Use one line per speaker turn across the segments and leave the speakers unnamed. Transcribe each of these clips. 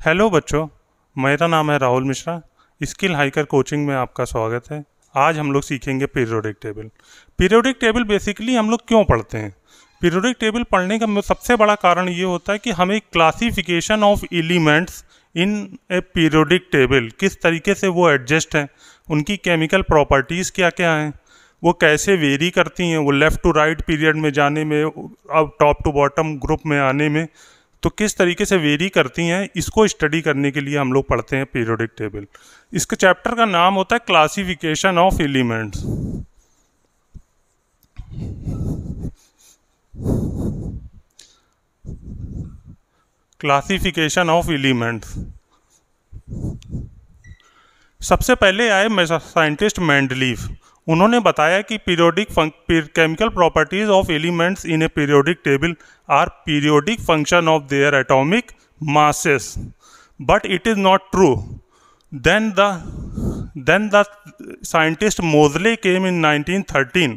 Hello बच्चों, मेरा नाम है Rahul Mishra. Skill hiker coaching में आपका स्वागत है। आज हम लोग सीखेंगे periodic table. Periodic table basically हम लोग क्यों पढ़ते हैं? पीरियोडिक टेबल पढ़ने का सबसे बड़ा कारण ये होता है कि हमें classification of elements in a periodic table किस तरीके से वो एडजस्ट हैं, उनकी केमिकल प्रॉपर्टीज़ क्या क्या हैं, वो कैसे वेरी करती हैं, वो लेफ़्ट टू राइट पीरियड में जाने में, अब टॉप टू बॉटम ग्रुप में आने में तो किस तरीके से वेरी करती हैं, इसको स्टडी करने के लिए हम लोग पढ़ते हैं पीरियोडिक टेबल। इसके चैप्टर का नाम होता है classification of elements. Classification of elements. सबसे पहले आए साइंटिस्ट मैंडलीव उन्होंने बताया कि periodic chemical properties of elements in a periodic table are periodic function of their atomic masses but it is not true then the then the scientist Moseley came in 1913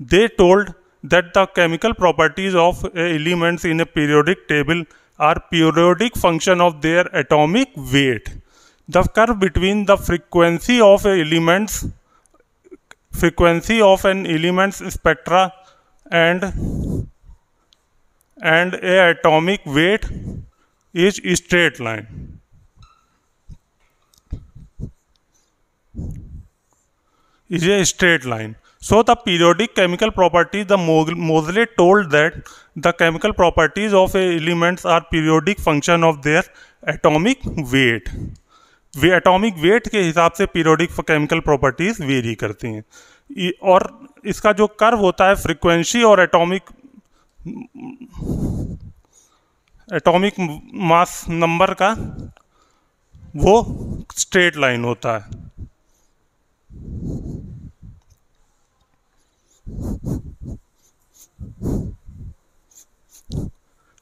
they told that the chemical properties of elements in a periodic table are periodic function of their atomic weight the curve between the frequency of elements frequency of an element's spectra and and a atomic weight is straight line. Is a straight line. So the periodic chemical properties the Moseley told that the chemical properties of elements are periodic function of their atomic weight वे atomic weight के हिसाब से periodic chemical properties very करती हैं। और इसका जो curve होता है फ्रीक्वेंसी और एटॉमिक एटॉमिक मास नंबर का, वो स्ट्रेट लाइन होता है।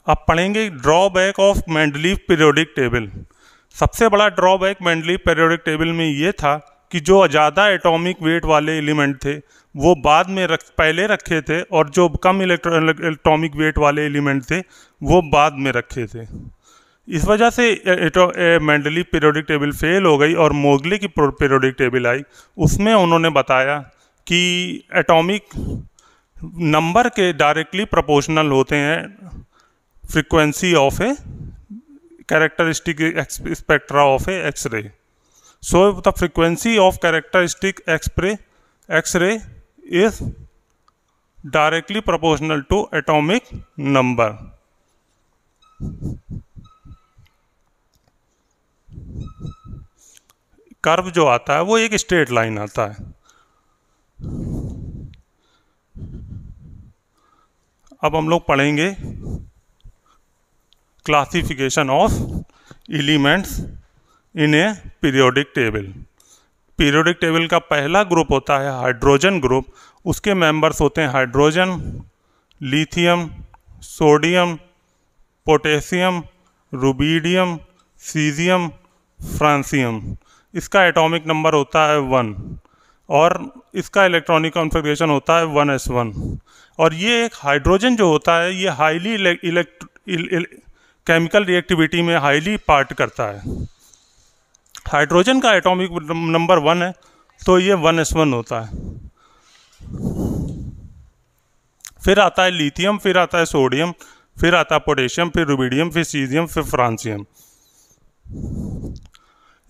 आप पढ़ेंगे drawback of Mendeleev periodic table सबसे बड़ा ड्रॉबैक मैंडली पेरियोडिक टेबल में ये था कि जो ज़्यादा एटॉमिक वेट वाले एलिमेंट थे, वो बाद में रख, पहले रखे थे और जो कम एटॉमिक वेट वाले एलिमेंट थे, वो बाद में रखे थे। इस वजह से मैंडली पीरियोडिक टेबल फेल हो गई और मोगले की पीरियोडिक टेबल आई। उसमें उन्होंने बताया कि एटॉमिक नंबर के डायरेक्टली प्रोपोर्शनल होते हैं frequency of a characteristic spectra of a X-ray. So the frequency of characteristic X-ray X-ray is directly proportional to atomic number. Curve जो आता है वो एक स्ट्रेट लाइन आता है अब हम लोग पढ़ेंगे classification of elements in a periodic table. Periodic table का पहला ग्रुप होता है हाइड्रोजन ग्रुप उसके मेंबर्स होते हैं hydrogen lithium sodium potassium rubidium caesium francium इसका एटॉमिक नंबर होता है वन और इसका इलेक्ट्रॉनिक कॉन्फ़िगरेशन होता है वन एस वन और ये एक हाइड्रोजन जो होता है, ये हाईली इलेक्ट केमिकल रिएक्टिविटी में हाईली पार्ट करता है। हाइड्रोजन का एटॉमिक नंबर वन है तो ये वन एस वन होता है। फिर आता है लिथियम फिर आता है सोडियम फिर आता है पोटेशियम फिर रुबीडियम फिर सीजियम फिर फ्रांसियम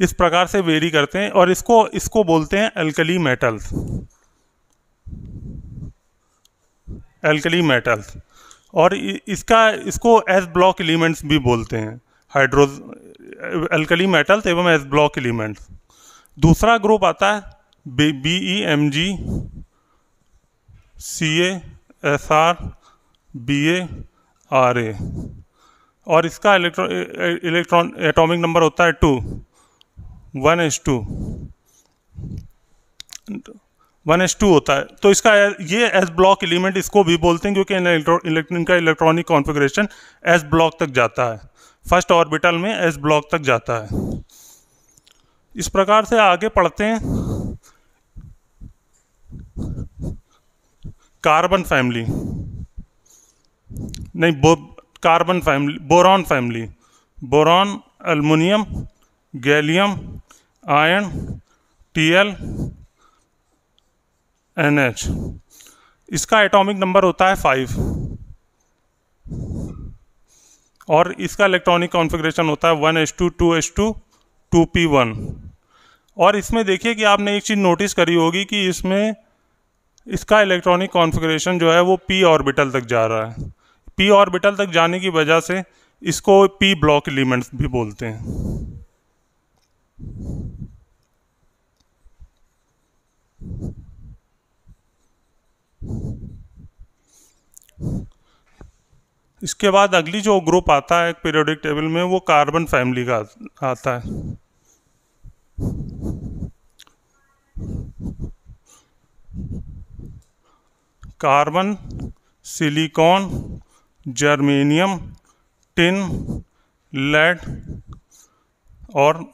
इस प्रकार से वेरी करते हैं और इसको इसको बोलते हैं एल्कली मेटल्स एल्कली मेटल्स और इसका, इसको एस ब्लॉक एलिमेंट्स भी बोलते हैं। हाइड्रोज अल्कली मेटल्स एवं एस ब्लॉक एलिमेंट्स दूसरा ग्रुप आता है B E M G C S R B A R A और इसका इलेक्ट्रॉन इलेक्ट्रॉन एटॉमिक नंबर होता है two one S two one S two होता है। तो इसका ये एस ब्लॉक एलिमेंट इसको भी बोलते हैं, क्योंकि इलेक्ट्रॉन का इलेक्ट्रॉनिक कॉन्फ़िगरेशन एस ब्लॉक तक जाता है। फ़र्स्ट ऑर्बिटल में एस ब्लॉक तक जाता है। इस प्रकार से आगे पढ़ते हैं। Carbon family. नहीं, बो, carbon family, boron family. Boron aluminium gallium, ion T L N H इसका एटॉमिक नंबर होता है फाइव और इसका इलेक्ट्रॉनिक कॉन्फ़िगरेशन होता है one H two two H two two P one और इसमें देखिए कि आपने एक चीज़ नोटिस करी होगी कि इसमें इसका इलेक्ट्रॉनिक कॉन्फ़िगरेशन जो है वो पी ऑर्बिटल तक जा रहा है। पी ऑर्बिटल तक जाने की वजह से इसको पी ब्लॉक एलिमेंट्स भी बोलते हैं। इसके बाद अगली जो ग्रुप आता है पीरियोडिक टेबल में, वो कार्बन फैमिली का आता है। Carbon silicon germanium tin lead और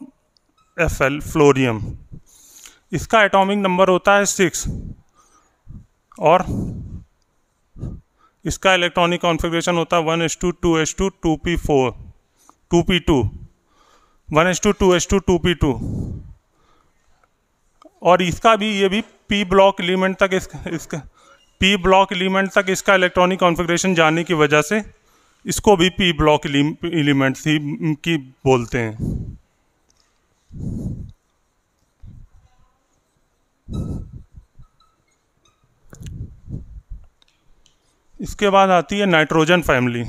एफ़ एल फ्लोरियम इसका एटॉमिक नंबर होता है सिक्स और इसका इलेक्ट्रॉनिक कॉन्फ़िगरेशन होता है one H two two H two two P four two P two one H two two H two two P two और इसका भी ये भी पी ब्लॉक एलिमेंट तक इस, इसका पी ब्लॉक एलिमेंट तक इसका इलेक्ट्रॉनिक कॉन्फ़िगरेशन जाने की वजह से इसको भी पी ब्लॉक एलिमेंट ही की बोलते हैं। इसके बाद आती है नाइट्रोजन फैमिली।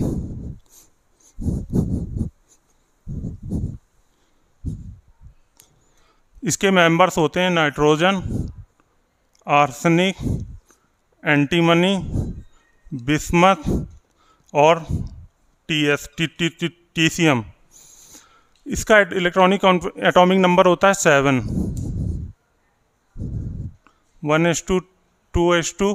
इसके मेंबर्स होते हैं नाइट्रोजन, आर्सेनिक, एंटीमनी, बिस्मत और T S T T T T C M इसका इलेक्ट्रॉनिक एटॉमिक नंबर होता है seven one H two two H two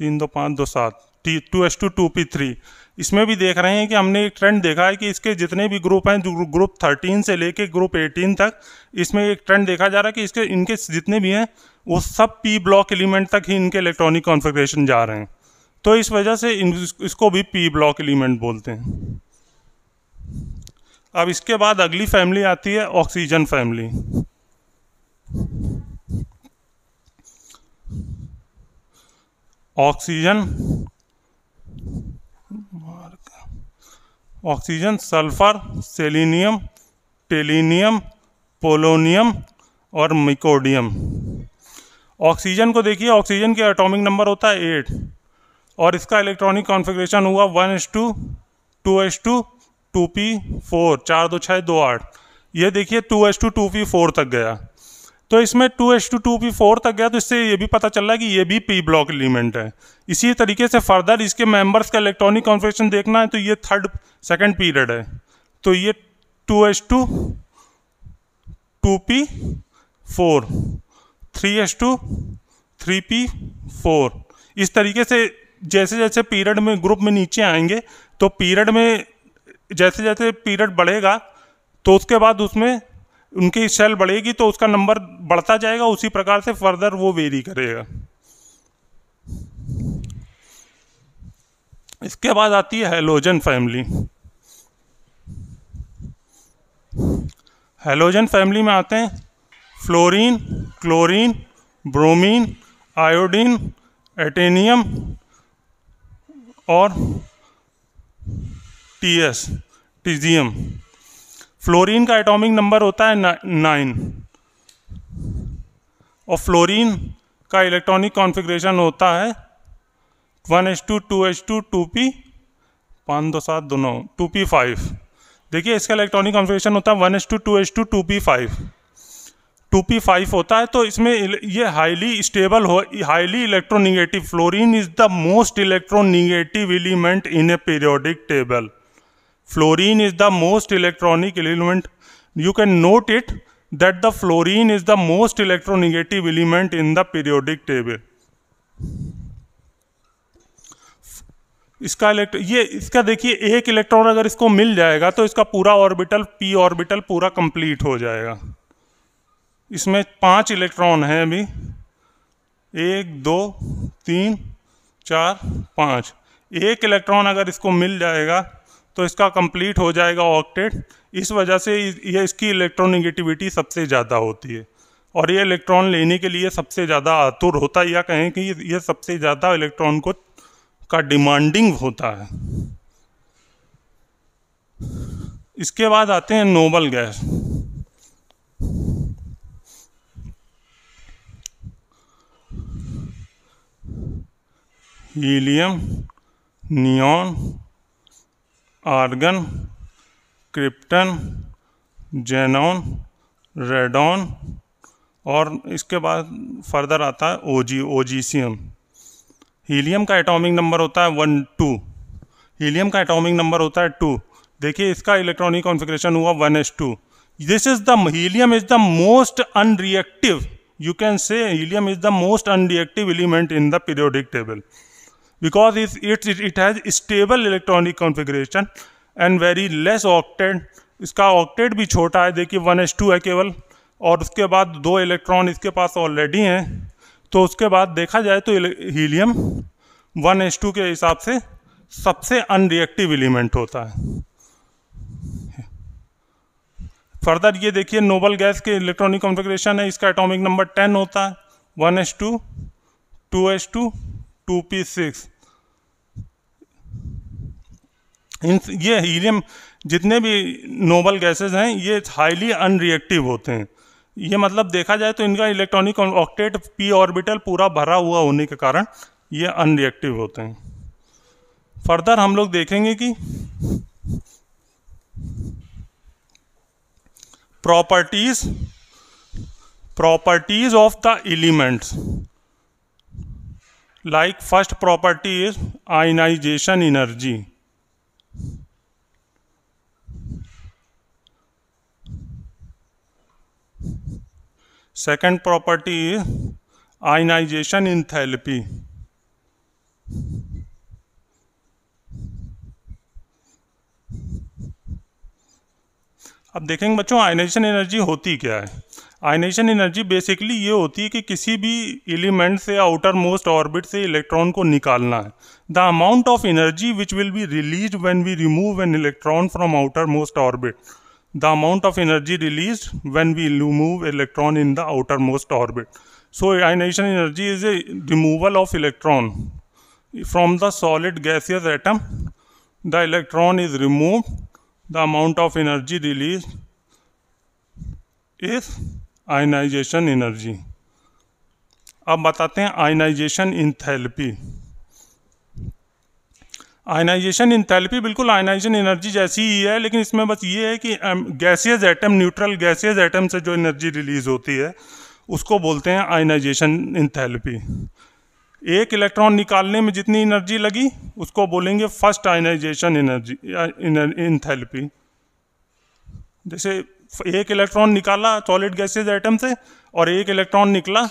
तीन दो पाँच दो सात T two S two two P three. इसमें भी देख रहे हैं कि हमने एक ट्रेंड देखा है कि इसके जितने भी ग्रुप हैं ग्रुप थर्टीन से लेके ग्रुप एटीन तक इसमें एक ट्रेंड देखा जा रहा है कि इसके इनके जितने भी हैं वो सब पी ब्लॉक एलिमेंट तक ही इनके इलेक्ट्रॉनिक कॉन्फ़िगरेशन जा रहे हैं। तो इस वजह से इन, इसको भी पी ब्लॉक एलिमेंट बोलते हैं। अब इसके बाद अगली फैमिली आती है oxygen family oxygen oxygen, sulphur, selenium, tellurium, polonium और मिकोडियम। ऑक्सीजन को देखिए, ऑक्सीजन के एटॉमिक नंबर होता है एट और इसका इलेक्ट्रॉनिक कॉन्फ़िगरेशन हुआ one H two two H two two P four चार दो छः दो आठ। ये देखिए two H two two P four तक गया। तो इसमें two H two two P four तक गया तो इससे ये भी पता चल रहा है कि ये भी पी ब्लॉक एलिमेंट है। इसी तरीके से फर्दर इसके मेंबर्स का इलेक्ट्रॉनिक कॉन्फ़िगरेशन देखना है तो ये थर्ड सेकंड पीरियड है। तो ये two H two two P four, three H two three P four. इस तरीके से जैसे जैसे पीरियड में ग्रुप में नीचे आएँगे तो पीरियड में जैसे जैसे पीरियड बढ़ेगा तो उसके बाद उसमें उनकी सेल बढ़ेगी तो उसका नंबर बढ़ता जाएगा, उसी प्रकार से फर्दर वो वेरी करेगा। इसके बाद आती है हेलोजन फैमिली। हेलोजन फैमिली में आते हैं। Fluorine, chlorine, bromine, iodine, astatine और टीएस टीजियम फ्लोरीन का एटॉमिक नंबर होता है नाइन। और फ्लोरीन का इलेक्ट्रॉनिक कॉन्फ़िगरेशन होता है one H two two H two two P, पाँच दो सात दो नौ, टू पी फाइव। देखिए, इसका इलेक्ट्रॉनिक कॉन्फ़िगरेशन होता है one H two two H two two P five. Two P five होता है तो इसमें ये हाईली स्टेबल हो, highly electronegative, fluorine is the most electronegative element in a periodic table. Fluorine is the most electronic element you can note it that the fluorine is the most electronegative element in the periodic table इसका इलेक्ट ये इसका देखिए एक electron अगर इसको मिल जाएगा तो इसका पूरा ऑर्बिटल पी ऑर्बिटल पूरा कंप्लीट हो जाएगा इसमें पाँच इलेक्ट्रॉन हैं अभी एक दो तीन चार पाँच एक इलेक्ट्रॉन अगर इसको मिल जाएगा तो इसका कंप्लीट हो जाएगा ऑक्टेट इस वजह से ये इसकी इलेक्ट्रोनिगेटिविटी सबसे ज़्यादा होती है। और ये इलेक्ट्रॉन लेने के लिए सबसे ज़्यादा आतुर होता है, या कहें कि ये सबसे ज़्यादा इलेक्ट्रॉन को, का डिमांडिंग होता है। इसके बाद आते हैं noble gas helium neon argon, krypton, xenon, radon और इसके बाद फर्दर आता है ओजी ओजीसीएम हीलियम का एटॉमिक नंबर होता है वन, टू। हीलियम का एटॉमिक नंबर होता है टू। देखिए, इसका इलेक्ट्रॉनिक कॉन्फ़िगरेशन हुआ one S two. This is the helium is the most unreactive you can say helium is the most unreactive element in the periodic table because it, it, it has stable electronic configuration and very less octet इसका octet भी छोटा है देखिए one S to है केवल और उसके बाद दो इलेक्ट्रॉन इसके पास ऑलरेडी हैं। तो उसके बाद देखा जाए तो हीलियम वन एस टू के हिसाब से सबसे अनरिएक्टिव एलिमेंट होता है। फर्दर ये देखिए नोबल गैस के इलेक्ट्रॉनिक कॉन्फ़िगरेशन है इसका एटॉमिक नंबर टेन होता है one S two two S two two P six इन ये हीलियम जितने भी नोबल गैसेस हैं, ये हाईली अनरिएक्टिव होते हैं। ये मतलब देखा जाए तो इनका इलेक्ट्रॉनिक ऑक्टेट पी ऑर्बिटल पूरा भरा हुआ होने के कारण ये अनरिएक्टिव होते हैं। फर्दर हम लोग देखेंगे कि properties properties of the elements, like first property is ionization energy second property ionization enthalpy अब देखेंगे बच्चों आयनाइजेशन एनर्जी होती क्या है? आयनाइजेशन एनर्जी बेसिकली ये होती है कि किसी भी एलिमेंट से आउटर मोस्ट ऑर्बिट से इलेक्ट्रॉन को निकालना है। The amount of energy which will be release when we remove an electron from outer most orbit. The amount of energy release when we remove electron in the outer most orbit. So ionization energy is a removal of electron from the solid gaseous atom. The electron is remove the amount of energy release is ionization energy अब बताते हैं ionization enthalpy ionization enthalpy बिल्कुल ionization energy जैसी ही है, लेकिन इसमें बस ये है कि gaseous atom, neutral gaseous atom से जो एनर्जी रिलीज़ होती है, उसको बोलते हैं आयनाइजेशन इंथैल्पी एक इलेक्ट्रॉन निकालने में जितनी एनर्जी लगी, उसको बोलेंगे फ़र्स्ट आयनाइजेशन एनर्जी इंथैल्पी जैसे एक इलेक्ट्रॉन निकाला सॉलिड गैसेज आइटम से, और एक इलेक्ट्रॉन निकला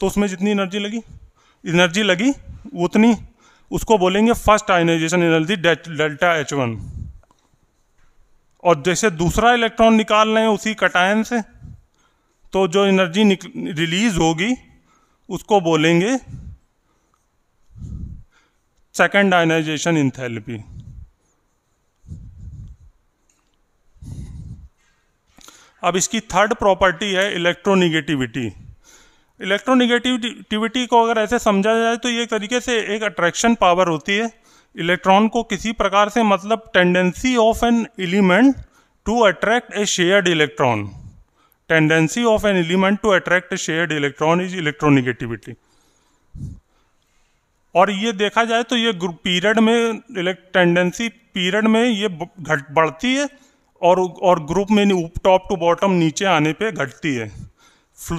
तो उसमें जितनी एनर्जी लगी? एनर्जी लगी उतनी। उसको बोलेंगे first ionization energy delta H one और जैसे दूसरा इलेक्ट्रॉन निकाल रहे हैं उसी कटायन से तो जो एनर्जी रिलीज़ होगी, उसको बोलेंगे सेकेंड आयनाइजेशन इंथैल्पी अब इसकी थर्ड प्रॉपर्टी है इलेक्ट्रोनिगेटिविटी इलेक्ट्रोनिगेटिविटी को अगर ऐसे समझा जाए तो ये तरीके से एक अट्रैक्शन पावर होती है. इलेक्ट्रॉन को किसी प्रकार से मतलब tendency of an element to attract a shared electron tendency of an element to attract a shared electron is electronegativity और ये देखा जाए तो ये पीरियड में टेंडेंसी पीरियड में ये घट बढ़ती है. और और ग्रुप में टॉप टू बॉटम नीचे आने पे घटती है।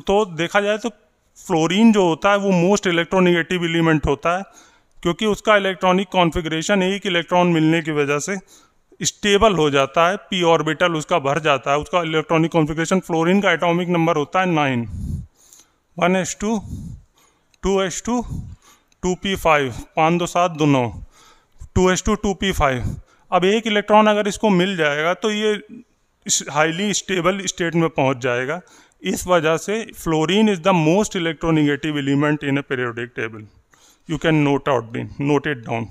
तो देखा जाए तो फ्लोरीन जो होता है वो मोस्ट इलेक्ट्रोनिगेटिव एलिमेंट होता है, क्योंकि उसका इलेक्ट्रॉनिक कॉन्फ़िगरेशन एक इलेक्ट्रॉन मिलने की वजह से स्टेबल हो जाता है पी ऑर्बिटल उसका भर जाता है, उसका इलेक्ट्रॉनिक कॉन्फ़िगरेशन फ्लोरीन का एटॉमिक नंबर होता है nine one H two two H two two P five पाँच दो सात दो नौ। Two H two two P five अब एक इलेक्ट्रॉन अगर इसको मिल जाएगा तो ये हाईली स्टेबल स्टेट में पहुँच जाएगा। इस वजह से fluorine is the most electronegative element in a periodic table you can note out note it down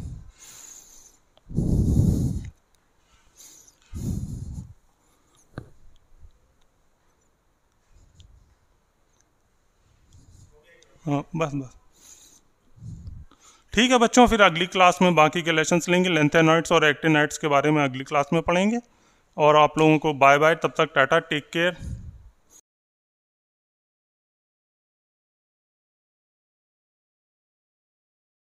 हाँ बस बस। ठीक है बच्चों, फिर अगली क्लास में बाकी के लेसन्स लेंगे लेंथेनाइट्स और एक्टेनाइट्स के बारे में अगली क्लास में पढ़ेंगे। और आप लोगों को बाय बाय तब तक टाटा टेक केयर